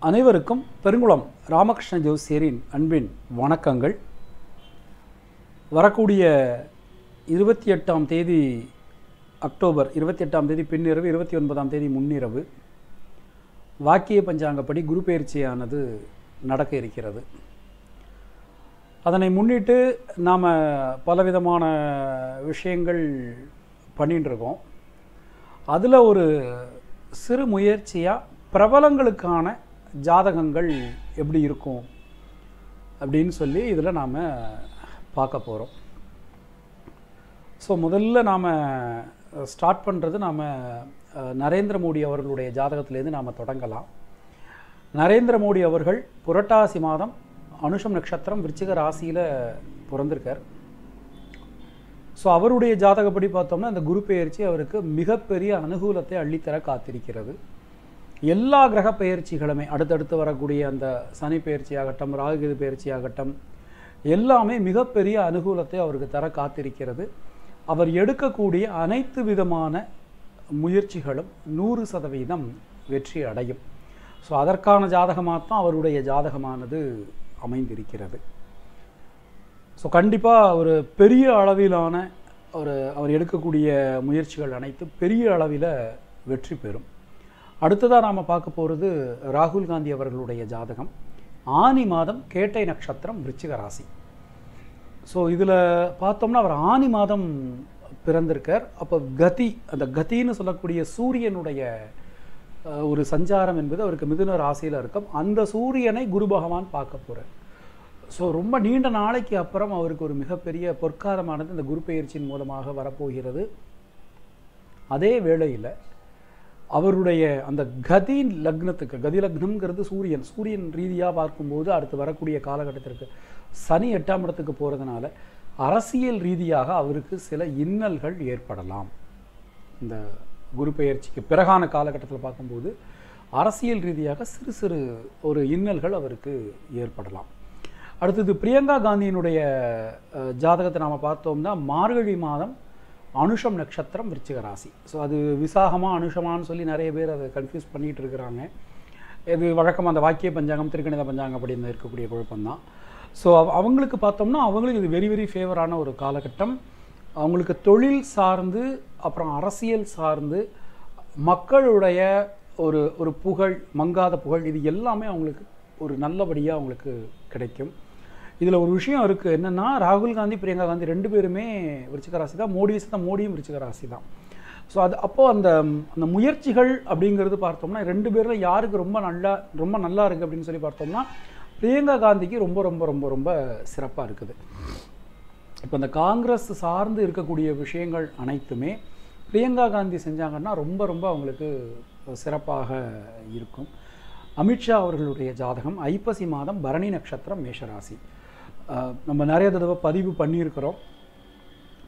அனைவருக்கும் பெருங்குளம் ராமகிருஷ்ண ஜோசியரின் அன்பின் வணக்கங்கள். வரக்கூடிய இருபத்தி எட்டாம் தேதி அக்டோபர் இருபத்தி எட்டாம் தேதி பின்னிரவு இருபத்தி ஒன்பதாம் தேதி முன்னிரவு வாக்கிய பஞ்சாங்கப்படி குரு பயிற்சியானது நடக்க இருக்கிறது. அதனை முன்னிட்டு நாம் பலவிதமான விஷயங்கள் பண்ணிட்டுருக்கோம் அதில் ஒரு சிறு முயற்சியாக பிரபலங்களுக்கான ஜாதகங்கள் எப்படி இருக்கும் அப்படின்னு சொல்லி இதில் நாம் பார்க்க போகிறோம். ஸோ முதல்ல நாம் ஸ்டார்ட் பண்ணுறது நாம் நரேந்திர மோடி அவர்களுடைய ஜாதகத்திலேருந்து நாம் தொடங்கலாம். நரேந்திர மோடி அவர்கள் புரட்டாசி மாதம் அனுஷம் நட்சத்திரம் விருச்சிக ராசியில் பிறந்திருக்கார். ஸோ அவருடைய ஜாதகப்படி பார்த்தோம்னா இந்த குரு பெயர்ச்சி அவருக்கு மிகப்பெரிய அனுகூலத்தை அள்ளித்தர காத்திருக்கிறது. எல்லா கிரக பயிற்சிகளுமே அடுத்தடுத்து வரக்கூடிய அந்த சனி பயிற்சி ஆகட்டும் ராகுகேது பயிற்சி ஆகட்டும் எல்லாமே மிகப்பெரிய அனுகூலத்தை அவருக்கு தர காத்திருக்கிறது. அவர் எடுக்கக்கூடிய அனைத்து விதமான முயற்சிகளும் நூறு சதவீதம் வெற்றி அடையும். ஸோ அதற்கான ஜாதகமாக தான் அவருடைய ஜாதகமானது அமைந்திருக்கிறது. ஸோ கண்டிப்பாக ஒரு பெரிய அளவிலான ஒரு அவர் எடுக்கக்கூடிய முயற்சிகள் அனைத்து பெரிய அளவில் வெற்றி பெறும். அடுத்ததாக நாம் பார்க்க போகிறது ராகுல் காந்தி அவர்களுடைய ஜாதகம். ஆனி மாதம் கேட்டை நட்சத்திரம் விருச்சிக ராசி. ஸோ இதில் பார்த்தோம்னா அவர் ஆனி மாதம் பிறந்திருக்கார். அப்போ கதி அந்த கதின்னு சொல்லக்கூடிய சூரியனுடைய ஒரு சஞ்சாரம் என்பது அவருக்கு மிதுன ராசியில் இருக்கும். அந்த சூரியனை குரு பகவான் பார்க்க போகிறார் ஸோ ரொம்ப நீண்ட நாளைக்கு அப்புறம் அவருக்கு ஒரு மிகப்பெரிய பொற்காலமானது இந்த குரு பயிற்சியின் மூலமாக வரப்போகிறது. அதே வேளையில் அவருடைய அந்த கதி லக்னத்துக்கு கதி லக்னம்ங்கிறது சூரியன். சூரியன் ரீதியாக பார்க்கும்போது அடுத்து வரக்கூடிய காலகட்டத்திற்கு சனி எட்டாம் இடத்துக்கு போகிறதுனால அரசியல் ரீதியாக அவருக்கு சில இன்னல்கள் ஏற்படலாம். இந்த குரு பெயர்ச்சிக்கு பிறகான காலகட்டத்தில் பார்க்கும்போது அரசியல் ரீதியாக சிறு சிறு ஒரு இன்னல்கள் அவருக்கு ஏற்படலாம். அடுத்தது பிரியங்கா காந்தியினுடைய ஜாதகத்தை நாம் பார்த்தோம்னா மார்கழி மாதம் அனுஷம் நட்சத்திரம் விருச்சிக ராசி. ஸோ அது விசாகமா அனுஷமான்னு சொல்லி நிறைய பேர் அதை கன்ஃபியூஸ் பண்ணிகிட்டு இருக்கிறாங்க. இது வழக்கமாக அந்த வாக்கிய பஞ்சாங்கம் திருக்கணித பஞ்சாங்கம் அப்படின்னு இருக்கக்கூடிய குழப்பம்தான். ஸோ அவங்களுக்கு பார்த்தோம்னா அவங்களுக்கு இது வெரி வெரி ஃபேவரான ஒரு காலகட்டம். அவங்களுக்கு தொழில் சார்ந்து அப்புறம் அரசியல் சார்ந்து மக்களுடைய ஒரு ஒரு புகழ் மங்காத புகழ் இது எல்லாமே அவங்களுக்கு ஒரு நல்லபடியாக அவங்களுக்கு கிடைக்கும். இதில் ஒரு விஷயம் இருக்குது என்னென்னா ராகுல் காந்தி பிரியங்கா காந்தி ரெண்டு பேருமே விருச்சிக ராசி தான். மோடி தான் மோடியும் விருச்சிக ராசி தான். ஸோ அது அப்போது அந்த அந்த முயற்சிகள் அப்படிங்கிறது பார்த்தோம்னா ரெண்டு பேரில் யாருக்கு ரொம்ப நல்லா ரொம்ப நல்லா இருக்குது அப்படின்னு சொல்லி பார்த்தோம்னா பிரியங்கா காந்திக்கு ரொம்ப ரொம்ப ரொம்ப ரொம்ப சிறப்பாக இருக்குது. இப்போ இந்த காங்கிரஸ் சார்ந்து இருக்கக்கூடிய விஷயங்கள் அனைத்துமே பிரியங்கா காந்தி செஞ்சாங்கன்னா ரொம்ப ரொம்ப அவங்களுக்கு சிறப்பாக இருக்கும். அமித்ஷா அவர்களுடைய ஜாதகம் ஐப்பசி மாதம் பரணி நட்சத்திரம் மேஷராசி. நம்ம நிறைய தடவை பதிவு பண்ணியிருக்கிறோம்.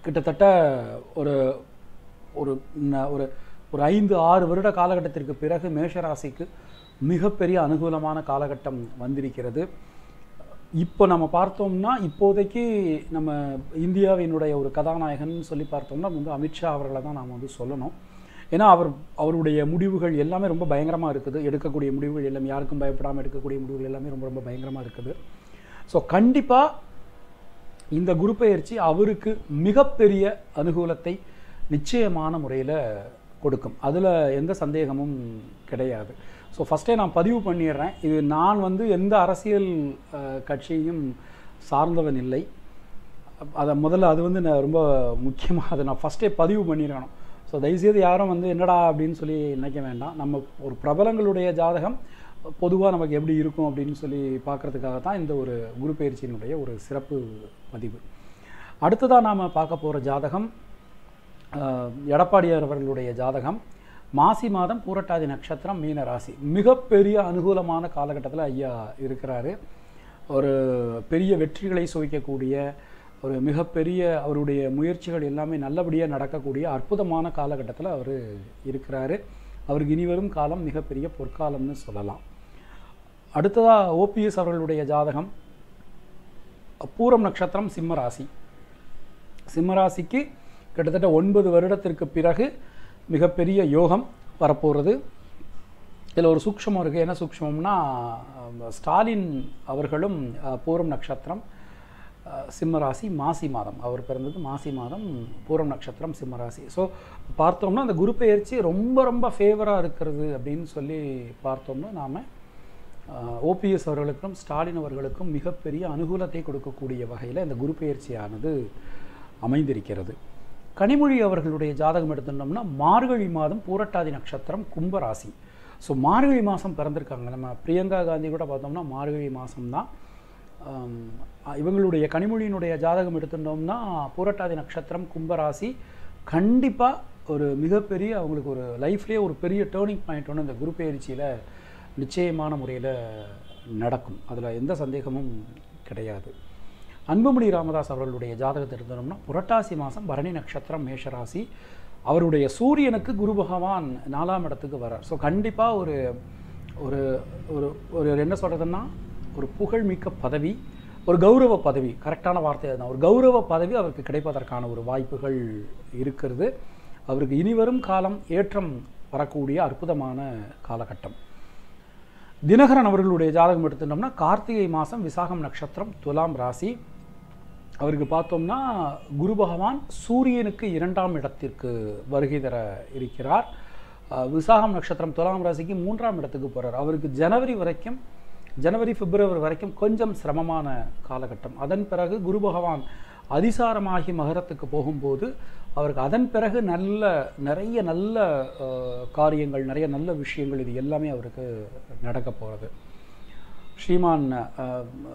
கிட்டத்தட்ட ஒரு ஒரு ஒரு ஒரு ஐந்து ஆறு வருட காலகட்டத்திற்கு பிறகு மேஷராசிக்கு மிகப்பெரிய அனுகூலமான காலகட்டம் வந்திருக்கிறது. இப்போ நம்ம பார்த்தோம்னா இப்போதைக்கு நம்ம இந்தியாவினுடைய ஒரு கதாநாயகன் சொல்லி பார்த்தோம்னா வந்து அமித்ஷா அவர்களை தான் நாம் வந்து சொல்லணும். ஏன்னா அவர் அவருடைய முடிவுகள் எல்லாமே ரொம்ப பயங்கரமாக இருக்குது. எடுக்கக்கூடிய முடிவுகள் எல்லாம் யாருக்கும் பயப்படாமல் எடுக்கக்கூடிய முடிவுகள் எல்லாமே ரொம்ப ரொம்ப பயங்கரமாக இருக்குது. ஸோ கண்டிப்பாக இந்த குரு பயிற்சி அவருக்கு மிகப்பெரிய அனுகூலத்தை நிச்சயமான முறையில் கொடுக்கும். அதில் எந்த சந்தேகமும் கிடையாது. ஸோ ஃபஸ்ட்டே நான் பதிவு பண்ணிடுறேன். இது நான் வந்து எந்த அரசியல் கட்சியும் கட்சியையும் சார்ந்தவன் இல்லை. அதை முதல்ல அது வந்து நான் ரொம்ப முக்கியமாக அதை நான் ஃபஸ்ட்டே பதிவு பண்ணிடணும். ஸோ தயவுசெய்து யாரும் வந்து என்னடா அப்படின்னு சொல்லி நினைக்க வேண்டாம். நம்ம ஒரு பிரபலங்களுடைய ஜாதகம் பொதுவாக நமக்கு எப்படி இருக்கும் அப்படின்னு சொல்லி பார்க்குறதுக்காக தான் இந்த ஒரு குரு பயிற்சியினுடைய ஒரு சிறப்பு பதிவு. அடுத்ததாக நாம் பார்க்க போகிற ஜாதகம் எடப்பாடியார் அவர்களுடைய ஜாதகம் மாசி மாதம் பூரட்டாதி நட்சத்திரம் மீன ராசி. மிகப்பெரிய அனுகூலமான காலகட்டத்தில் ஐயா இருக்கிறாரு. ஒரு பெரிய வெற்றிகளை சுவைக்கக்கூடிய ஒரு மிகப்பெரிய அவருடைய முயற்சிகள் எல்லாமே நல்லபடியாக நடக்கக்கூடிய அற்புதமான காலகட்டத்தில் அவர் இருக்கிறாரு. அவருக்கு இனி வரும் காலம் மிகப்பெரிய பொற்காலம்னு சொல்லலாம். அடுத்ததாக ஓபிஎஸ் அவர்களுடைய ஜாதகம். பூரம் நட்சத்திரம் சிம்மராசி சிம்மராசிக்கு கிட்டத்தட்ட ஒன்பது வருடத்திற்கு பிறகு மிகப்பெரிய யோகம் வரப்போகிறது இதில் ஒரு சூக்ஷமம் இருக்குது என்ன சூக்ஷமம்னா ஸ்டாலின் அவர்களும் பூரம் நட்சத்திரம். சிம்மராசி மாசி மாதம். அவர் பிறந்தது மாசி மாதம் பூரம் நட்சத்திரம் சிம்மராசி. ஸோ பார்த்தோம்னா அந்த குரு பெயர்ச்சி ரொம்ப ரொம்ப ஃபேவராக இருக்கிறது அப்படின்னு சொல்லி பார்த்தோம்னா நாம் ஓபிஎஸ் அவர்களுக்கும் ஸ்டாலின் அவர்களுக்கும் மிகப்பெரிய அனுகூலத்தை கொடுக்கக்கூடிய வகையில் இந்த குரு பெயர்ச்சியானது அமைந்திருக்கிறது. கனிமொழி அவர்களுடைய ஜாதகம் எடுத்துட்டோம்னா மார்கழி மாதம் பூரட்டாதி நட்சத்திரம் கும்பராசி. ஸோ மார்கழி மாதம் பிறந்திருக்காங்க. நம்ம பிரியங்கா காந்தி கூட பார்த்தோம்னா மார்கழி மாதம்தான். இவங்களுடைய கனிமொழியினுடைய ஜாதகம் எடுத்துட்டோம்னா பூரட்டாதி நட்சத்திரம் கும்பராசி. கண்டிப்பாக ஒரு மிகப்பெரிய அவங்களுக்கு ஒரு லைஃப்லேயே ஒரு பெரிய டேர்னிங் பாயிண்ட் ஒன்று இந்த குரு பயிற்சியில் நிச்சயமான முறையில் நடக்கும். அதில் எந்த சந்தேகமும் கிடையாது. அன்புமணி ராமதாஸ் அவர்களுடைய ஜாதகத்தை எடுத்தோம்னா புரட்டாசி மாதம் பரணி நட்சத்திரம் மேஷராசி. அவருடைய சூரியனுக்கு குரு பகவான் நாலாம் இடத்துக்கு வரார் ஸோ கண்டிப்பாக ஒரு ஒரு ஒரு ஒரு என்ன சொல்கிறதுன்னா ஒரு புகழ்மிக்க பதவி ஒரு கௌரவ பதவி கரெக்டான வார்த்தை தான் ஒரு கௌரவ பதவி அவருக்கு கிடைப்பதற்கான ஒரு வாய்ப்புகள் இருக்கிறது. அவருக்கு இனிவரும் காலம் ஏற்றம் வரக்கூடிய அற்புதமான காலகட்டம். தினகரன் அவர்களுடைய ஜாதகம் எடுத்துட்டோம்னா கார்த்திகை மாதம் விசாகம் நட்சத்திரம் துலாம் ராசி. அவருக்கு பார்த்தோம்னா குரு பகவான் சூரியனுக்கு இரண்டாம் இடத்திற்கு வருகை தர இருக்கிறார். விசாகம் நட்சத்திரம் துலாம் ராசிக்கு மூன்றாம் இடத்துக்கு போகிறார் அவருக்கு ஜனவரி வரைக்கும் ஜனவரி பிப்ரவரி வரைக்கும் கொஞ்சம் சிரமமான காலகட்டம். அதன் பிறகு குரு பகவான் அதிசாரமாகி மகரத்துக்கு போகும்போது அவருக்கு அதன் பிறகு நல்ல நிறைய நல்ல காரியங்கள் நிறைய நல்ல விஷயங்கள் இது எல்லாமே அவருக்கு நடக்க போகிறது ஸ்ரீமான்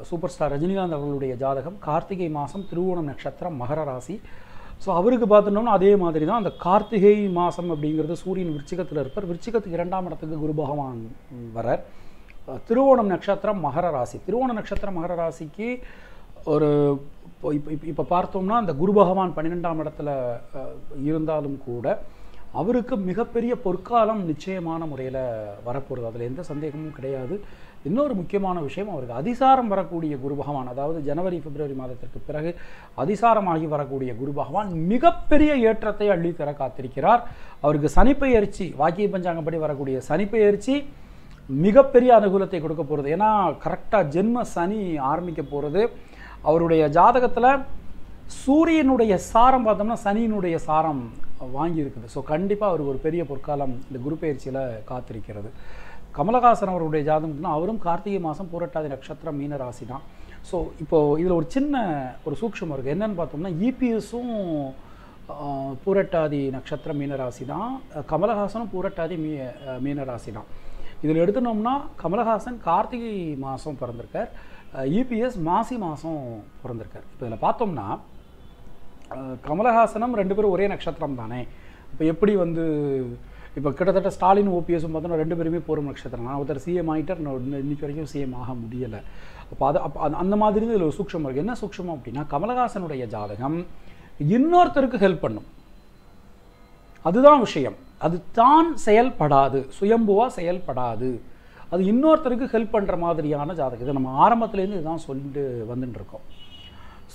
சூப்பர் ஸ்டார் ரஜினிகாந்த் அவர்களுடைய ஜாதகம் கார்த்திகை மாதம் திருவோணம் நட்சத்திரம் மகர ராசி. ஸோ அவருக்கு பார்த்துட்டோம்னா அதே மாதிரி தான் அந்த கார்த்திகை மாதம் அப்படிங்கிறது சூரியன் விருச்சிகத்தில் இருப்பார். விருச்சிகத்துக்கு இரண்டாம் இடத்துக்கு குரு பகவான் வரார் திருவோணம் நட்சத்திரம் மகர ராசி. திருவோண நட்சத்திரம் மகர ராசிக்கு ஒரு இப்போ இப்போ இப்போ- பார்த்தோம்னா அந்த குரு பகவான் பன்னிரெண்டாம் இடத்துல இருந்தாலும் கூட அவருக்கு மிகப்பெரிய பொற்காலம் நிச்சயமான முறையில் வரப்போகிறது அதில் எந்த சந்தேகமும் கிடையாது. இன்னொரு முக்கியமான விஷயம் அவருக்கு அதிசாரம் வரக்கூடிய குரு பகவான் அதாவது ஜனவரி பிப்ரவரி மாதத்திற்கு பிறகு அதிசாரமாகி வரக்கூடிய குரு பகவான் மிகப்பெரிய ஏற்றத்தை அள்ளித்தர காத்திருக்கிறார். அவருக்கு சனிப்பெயர்ச்சி வாக்கிய பஞ்சாங்கப்படி வரக்கூடிய சனிப்பெயர்ச்சி மிகப்பெரிய அனுகூலத்தை கொடுக்க போகிறது ஏன்னா கரெக்டாக ஜென்ம சனி ஆரம்பிக்க போகிறது அவருடைய ஜாதகத்தில் சூரியனுடைய சாரம் பார்த்தோம்னா சனியினுடைய சாரம் வாங்கி இருக்குது ஸோ கண்டிப்பாக அவருக்கு ஒரு பெரிய பொற்காலம் இந்த குரு பயிற்சியில் காத்திருக்கிறது. கமலஹாசன் அவருடைய ஜாதகம்னா அவரும் கார்த்திகை மாதம் பூரட்டாதி நட்சத்திரம் மீன ராசி தான். ஸோ இப்போது இதில் ஒரு சின்ன ஒரு சூக்ஷம் இருக்குது என்னென்னு பார்த்தோம்னா இபிஎஸும் பூரட்டாதி நட்சத்திரம் மீனராசி தான். கமலஹாசனும் பூரட்டாதி மீ மீனராசி தான். இதில் எடுத்துனோம்னா கமலஹாசன் கார்த்திகை மாதம் பிறந்திருக்கார். இபிஎஸ் மாசி மாதம் பிறந்திருக்கார். இப்போ இதில் பார்த்தோம்னா கமலஹாசனும் ரெண்டு பேரும் ஒரே நட்சத்திரம் தானே. இப்போ எப்படி வந்து இப்போ கிட்டத்தட்ட ஸ்டாலின் ஓபிஎஸும் பார்த்தோன்னா ரெண்டு பேருமே போகிற நட்சத்திரம். நான் ஒருத்தர் சிஎம் ஆகிட்டார் நான் இன்னும் இன்னைக்கு வரைக்கும் சிஎம் ஆக முடியலை. அப்போ அது அப்போ அந்த- அந்த மாதிரி இதில் ஒரு சூக்ஷமம் இருக்குது என்ன சூக்ஷமம் அப்படின்னா கமலஹாசனுடைய ஜாதகம் இன்னொருத்தருக்கு ஹெல்ப் பண்ணும். அதுதான் விஷயம். அது தான் செயல்படாது சுயம்புவா செயல்படாது. அது இன்னொருத்தருக்கு ஹெல்ப் பண்ணுற மாதிரியான ஜாதகம். இது நம்ம ஆரம்பத்துலேருந்து இதுதான் சொல்லிட்டு வந்துட்டு இருக்கோம்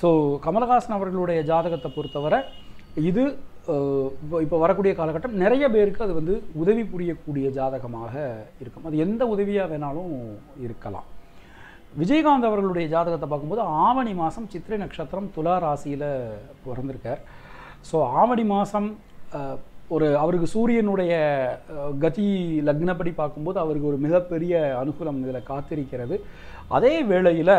ஸோ கமலஹாசன் அவர்களுடைய ஜாதகத்தை பொறுத்தவரை இது இப்போ இப்போ வரக்கூடிய காலகட்டம் நிறைய பேருக்கு அது வந்து உதவி புரியக்கூடிய ஜாதகமாக இருக்கும். அது எந்த உதவியாக வேணாலும் இருக்கலாம். விஜயகாந்த் அவர்களுடைய ஜாதகத்தை பார்க்கும்போது ஆவணி மாதம் சித்திரை நட்சத்திரம் துலா ராசியில் பிறந்திருக்கார். ஸோ ஆவணி மாதம் ஒரு அவருக்கு சூரியனுடைய கதி லக்னப்படி பார்க்கும்போது அவருக்கு ஒரு மிகப்பெரிய அனுகூலம் இதில் காத்திருக்கிறது. அதே வேளையில்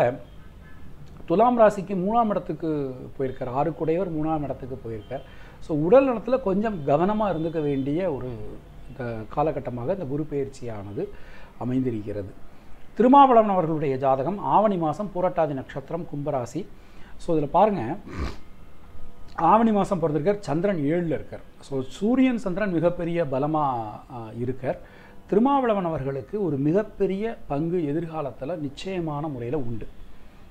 துலாம் ராசிக்கு மூணாம் இடத்துக்கு போயிருக்கார். ஆறு குடையவர் மூணாம் இடத்துக்கு போயிருக்கார். ஸோ உடல் நலத்தில் கொஞ்சம் கவனமாக இருந்துக்க வேண்டிய ஒரு இந்த காலகட்டமாக இந்த குரு பயிற்சியானது அமைந்திருக்கிறது. திருமாவளவன் அவர்களுடைய ஜாதகம் ஆவணி மாதம் புரட்டாதி நட்சத்திரம் கும்பராசி. ஸோ இதில் பாருங்கள் ஆவணி மாதம் பிறந்திருக்கார் சந்திரன் ஏழில் இருக்கார். ஸோ சூரியன் சந்திரன் மிகப்பெரிய பலமாக இருக்கார். திருமாவளவன் அவர்களுக்கு ஒரு மிகப்பெரிய பங்கு எதிர்காலத்தில் நிச்சயமான முறையில் உண்டு.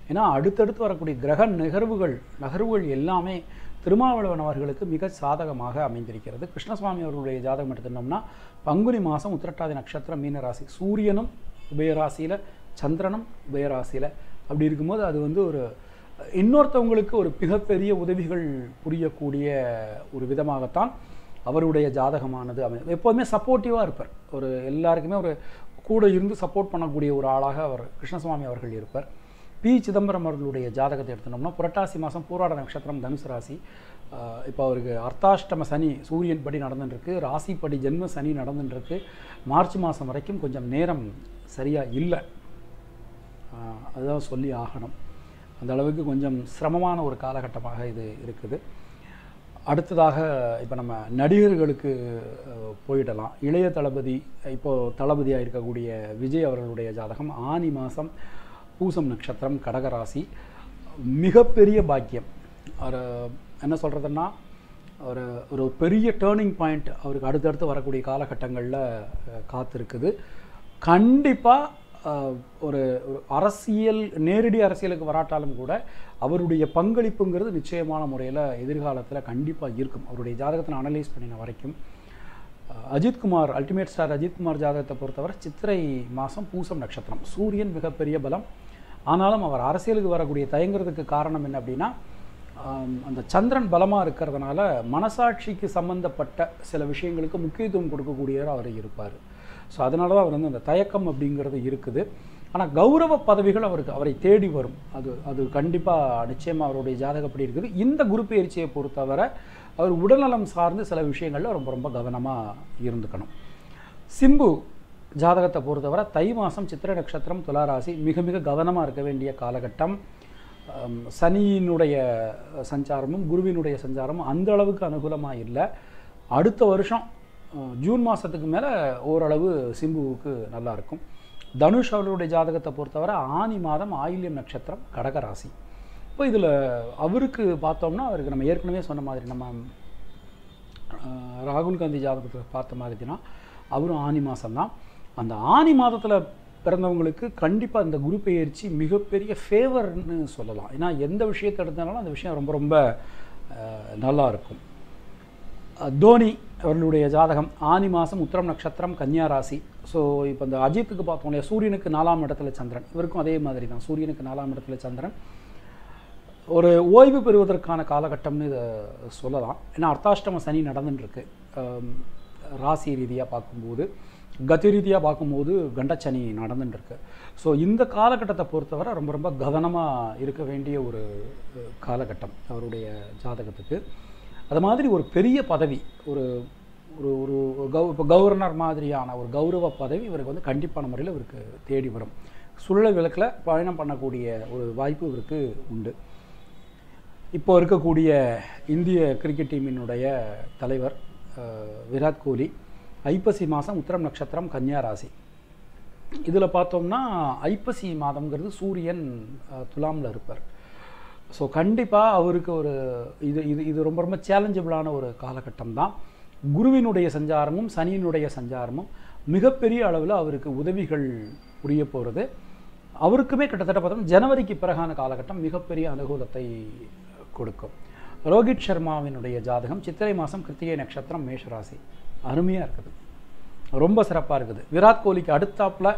ஏன்னா அடுத்தடுத்து வரக்கூடிய கிரக நிகழ்வுகள் நகர்வுகள் எல்லாமே திருமாவளவன் அவர்களுக்கு மிக சாதகமாக அமைந்திருக்கிறது. கிருஷ்ணசுவாமி அவர்களுடைய ஜாதகம் எடுத்துட்டோம்னா பங்குனி மாதம் உத்திரட்டாதி நட்சத்திரம் மீனராசி சூரியனும் உபயராசியில் சந்திரனும் உபயராசியில் அப்படி இருக்கும்போது அது வந்து ஒரு இன்னொருத்தவங்களுக்கு ஒரு மிகப்பெரிய உதவிகள் புரியக்கூடிய ஒரு விதமாகத்தான் அவருடைய ஜாதகமானது அமை எப்போதுமே சப்போர்ட்டிவாக இருப்பார். ஒரு எல்லாருக்குமே ஒரு கூட இருந்து சப்போர்ட் பண்ணக்கூடிய ஒரு ஆளாக அவர் கிருஷ்ணசுவாமி அவர்கள் இருப்பார். பி. சிதம்பரம் அவர்களுடைய ஜாதகத்தை எடுத்துனோம்னா புரட்டாசி மாதம் பூராட நட்சத்திரம் தனுசு ராசி. இப்போ அவருக்கு அர்த்தாஷ்டம சனி சூரியன் படி நடந்துட்டுருக்கு. ராசிப்படி ஜென்ம சனி நடந்துட்டுருக்கு. மார்ச் மாதம் வரைக்கும் கொஞ்சம் நேரம் சரியாக இல்லை. அதுதான் சொல்லி ஆகணும். அந்த அளவுக்கு கொஞ்சம் சிரமமான ஒரு காலகட்டமாக இது இருக்குது. அடுத்ததாக இப்போ நம்ம நடிகர்களுக்கு போயிடலாம். இளைய தளபதி இப்போது தளபதியாக இருக்கக்கூடிய விஜய் அவர்களுடைய ஜாதகம் ஆனி மாதம் பூசம் நட்சத்திரம் கடகராசி மிகப்பெரிய பாக்கியம். அவர் என்ன சொல்கிறதுன்னா ஒரு ஒரு பெரிய டேர்னிங் பாயிண்ட் அவருக்கு அடுத்தடுத்து வரக்கூடிய காலகட்டங்களில் காத்திருக்குது. கண்டிப்பாக ஒரு ஒரு அரசியல் நேரடி அரசியலுக்கு வராட்டாலும் கூட அவருடைய பங்களிப்புங்கிறது நிச்சயமான முறையில் எதிர்காலத்தில் கண்டிப்பாக இருக்கும். அவருடைய ஜாதகத்தை நான் அனலைஸ் பண்ணின வரைக்கும் அஜித்குமார் அல்டிமேட் ஸ்டார் அஜித்குமார் ஜாதகத்தை பொறுத்தவரை சித்திரை மாதம் பூசம் நட்சத்திரம். சூரியன் மிகப்பெரிய பலம். ஆனாலும் அவர் அரசியலுக்கு வரக்கூடிய தயங்குறதுக்கு காரணம் என்ன அப்படின்னா அந்த சந்திரன் பலமாக இருக்கிறதுனால மனசாட்சிக்கு சம்பந்தப்பட்ட சில விஷயங்களுக்கு முக்கியத்துவம் கொடுக்கக்கூடியவர் அவர் இருப்பார். ஸோ அதனால தான் அவர் வந்து அந்த தயக்கம் அப்படிங்கிறது இருக்குது. ஆனால் கௌரவ பதவிகள் அவருக்கு அவரை தேடி வரும். அது அது கண்டிப்பாக நிச்சயமாக அவருடைய ஜாதகப்படி இருக்குது. இந்த குரு பயிற்சியை பொறுத்தவரை அவர் உடல்நலம் சார்ந்து சில விஷயங்களில் ரொம்ப ரொம்ப கவனமாக இருந்துக்கணும். சிம்பு ஜாதகத்தை பொறுத்தவரை தை மாதம் சித்திரை நட்சத்திரம் துளாராசி மிக மிக கவனமாக இருக்க வேண்டிய காலகட்டம். சனியினுடைய சஞ்சாரமும் குருவினுடைய சஞ்சாரமும் அந்த அளவுக்கு அனுகூலமாக இல்லை. அடுத்த வருஷம் ஜூன் மாதத்துக்கு மேலே ஓரளவு சிம்புவுக்கு நல்லா இருக்கும். தனுஷ் அவர்களுடைய ஜாதகத்தை பொறுத்தவரை ஆனி மாதம் ஆயில்யம் நட்சத்திரம் கடகராசி இப்போ இதில் அவருக்கு பார்த்தோம்னா அவருக்கு நம்ம ஏற்கனவே சொன்ன மாதிரி நம்ம ராகுல் காந்தி ஜாதகத்தை பார்த்த மாதிரினா அவரும் ஆனி மாதம்தான் அந்த ஆனி மாதத்தில் பிறந்தவங்களுக்கு கண்டிப்பாக இந்த குரு பெயர்ச்சி மிகப்பெரிய ஃபேவர்னு சொல்லலாம். ஏன்னா எந்த விஷயத்தை எடுத்தாலும் அந்த விஷயம் ரொம்ப ரொம்ப நல்லாயிருக்கும் நல்லா இருக்கும். தோனி அவர்களுடைய ஜாதகம் ஆனி மாதம் உத்திரம் நட்சத்திரம் கன்னியா ராசி. ஸோ இப்போ இந்த அஜித்துக்கு பார்த்தோம் இல்லையா சூரியனுக்கு நாலாம் இடத்துல சந்திரன். இவருக்கும் அதே மாதிரி தான் சூரியனுக்கு நாலாம் இடத்துல சந்திரன். ஒரு ஓய்வு பெறுவதற்கான காலகட்டம்னு இதை சொல்லலாம். ஏன்னா அர்த்தாஷ்டம சனி நடந்துட்டுருக்கு. ராசி ரீதியாக பார்க்கும்போது கதி ரீதியாக பார்க்கும்போது கண்டச்சனி நடந்துட்டுருக்கு. ஸோ இந்த காலகட்டத்தை பொறுத்தவரை ரொம்ப ரொம்ப கவனமாக இருக்க வேண்டிய ஒரு காலகட்டம் அவருடைய ஜாதகத்துக்கு. அது மாதிரி ஒரு பெரிய பதவி ஒரு ஒரு ஒரு கௌ இப்போ கவர்னர் மாதிரியான ஒரு கௌரவ பதவி இவருக்கு வந்து கண்டிப்பான முறையில் இவருக்கு தேடி வரும். சுழல் விளக்கில் பயணம் பண்ணக்கூடிய ஒரு வாய்ப்பு இவருக்கு உண்டு. இப்போ இருக்கக்கூடிய இந்திய கிரிக்கெட் டீமினுடைய தலைவர் விராட் கோலி ஐப்பசி மாதம் உத்திரம் நட்சத்திரம் கன்னியா ராசி. இதில் பார்த்தோம்னா ஐப்பசி மாதம்ங்கிறது சூரியன் துலாமில் இருப்பார். ஸோ கண்டிப்பாக அவருக்கு ஒரு இது இது இது ரொம்ப ரொம்ப சேலஞ்சபிளான ஒரு காலகட்டம் தான் குருவினுடைய சஞ்சாரமும் சனியினுடைய சஞ்சாரமும் மிகப்பெரிய அளவில் அவருக்கு உதவிகள் புரிய போகிறது அவருக்குமே கிட்டத்தட்ட பார்த்தோம்னா ஜனவரிக்கு பிறகான காலகட்டம் மிகப்பெரிய அனுகூலத்தை கொடுக்கும். ரோஹித் சர்மாவினுடைய ஜாதகம் சித்திரை மாதம் கிருத்திகை நட்சத்திரம் மேஷராசி. அருமையாக இருக்குது. ரொம்ப சிறப்பாக இருக்குது. விராட் கோலிக்கு அடுத்தாப்புல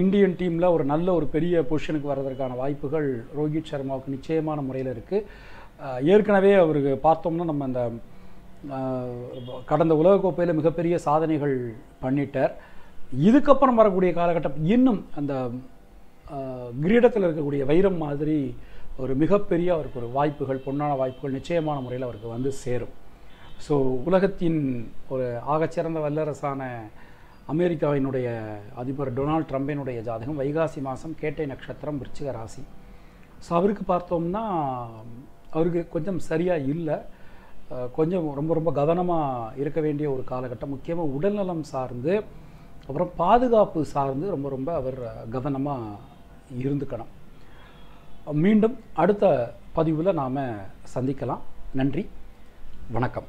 இந்தியன் டீமில் ஒரு நல்ல ஒரு பெரிய பொசிஷனுக்கு வர்றதற்கான வாய்ப்புகள் ரோஹித் சர்மாவுக்கு நிச்சயமான முறையில் இருக்குது ஏற்கனவே அவருக்கு பார்த்தோம்னா நம்ம அந்த கடந்த உலகக்கோப்பையில் மிகப்பெரிய சாதனைகள் பண்ணிட்டார். இதுக்கப்புறம் வரக்கூடிய காலகட்டம் இன்னும் அந்த கிரீடத்தில் இருக்கக்கூடிய வைரம் மாதிரி ஒரு மிகப்பெரிய அவருக்கு ஒரு வாய்ப்புகள் பொன்னான வாய்ப்புகள் நிச்சயமான முறையில் அவருக்கு வந்து சேரும். ஸோ உலகத்தின் ஒரு ஆகச்சிறந்த வல்லரசான அமெரிக்காவினுடைய அதிபர் டொனால்ட் ட்ரம்பினுடைய ஜாதகம் வைகாசி மாதம் கேட்டை நட்சத்திரம் விருச்சிக ராசி. ஸோ அவருக்கு பார்த்தோம்னா அவருக்கு கொஞ்சம் சரியாக இல்லை. கொஞ்சம் ரொம்ப ரொம்ப கவனமாக இருக்க வேண்டிய ஒரு காலகட்டம். முக்கியமாக உடல்நலம் சார்ந்து அப்புறம் பாதுகாப்பு சார்ந்து ரொம்ப ரொம்ப அவர் கவனமாக இருந்துக்கணும். மீண்டும் அடுத்த பதிவில் நாம் சந்திக்கலாம். நன்றி. வணக்கம்.